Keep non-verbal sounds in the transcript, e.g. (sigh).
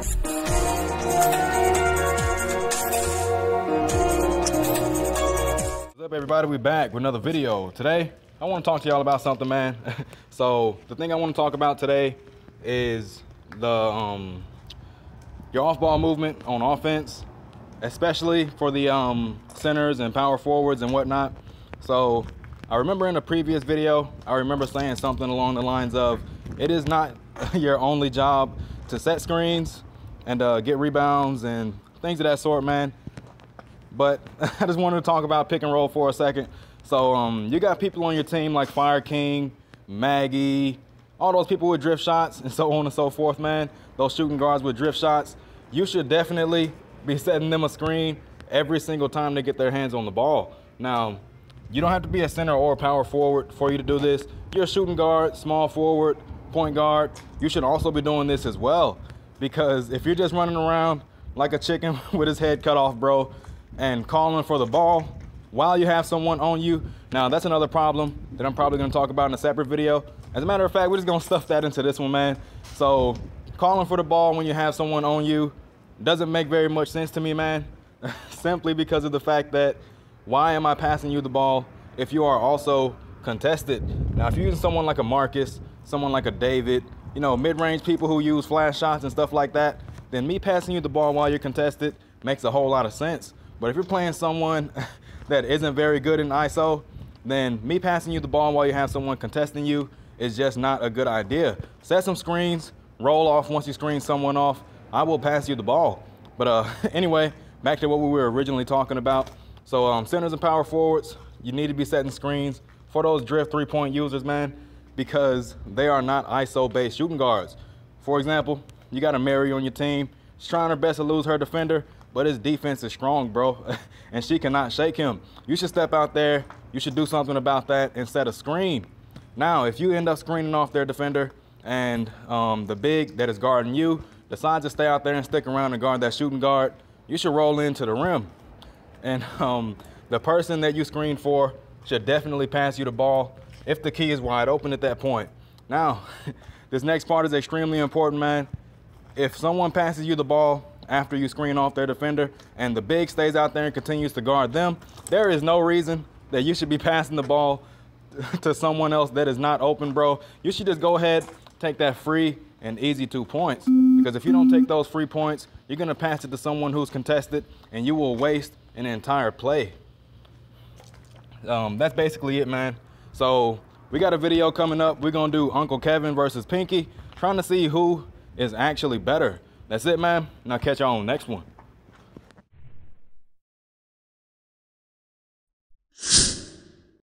What's up everybody, we back with another video. Today, I want to talk to y'all about something, man. (laughs) so the thing I want to talk about today is the um, your off-ball movement on offense, especially for the um, centers and power forwards and whatnot. So I remember in a previous video, I remember saying something along the lines of, it is not (laughs) your only job to set screens and uh, get rebounds and things of that sort, man. But (laughs) I just wanted to talk about pick and roll for a second. So um, you got people on your team like Fire King, Maggie, all those people with drift shots and so on and so forth, man. Those shooting guards with drift shots. You should definitely be setting them a screen every single time they get their hands on the ball. Now, you don't have to be a center or a power forward for you to do this. You're a shooting guard, small forward, point guard. You should also be doing this as well. Because if you're just running around like a chicken (laughs) with his head cut off, bro, and calling for the ball while you have someone on you, now that's another problem that I'm probably gonna talk about in a separate video. As a matter of fact, we're just gonna stuff that into this one, man. So calling for the ball when you have someone on you doesn't make very much sense to me, man. (laughs) Simply because of the fact that why am I passing you the ball if you are also contested? Now, if you're using someone like a Marcus, someone like a David, you know, mid-range people who use flash shots and stuff like that, then me passing you the ball while you're contested makes a whole lot of sense. But if you're playing someone (laughs) that isn't very good in ISO, then me passing you the ball while you have someone contesting you is just not a good idea. Set some screens, roll off once you screen someone off. I will pass you the ball. But uh, (laughs) anyway, back to what we were originally talking about. So um, centers and power forwards, you need to be setting screens for those drift three-point users, man, because they are not ISO-based shooting guards. For example, you got a Mary on your team. She's trying her best to lose her defender, but his defense is strong, bro, (laughs) and she cannot shake him. You should step out there. You should do something about that and set a screen. Now, if you end up screening off their defender and um, the big that is guarding you decides to stay out there and stick around and guard that shooting guard, you should roll into the rim. And (laughs) um, the person that you screen for should definitely pass you the ball if the key is wide open at that point. Now, (laughs) this next part is extremely important, man. If someone passes you the ball after you screen off their defender and the big stays out there and continues to guard them, there is no reason that you should be passing the ball (laughs) to someone else that is not open, bro. You should just go ahead, take that free and easy two points. Because if you don't take those free points, you're gonna pass it to someone who's contested and you will waste an entire play. Um, that's basically it, man. So we got a video coming up. We're gonna do Uncle Kevin versus Pinky, trying to see who is actually better. That's it, man. I'll catch y'all on the next one.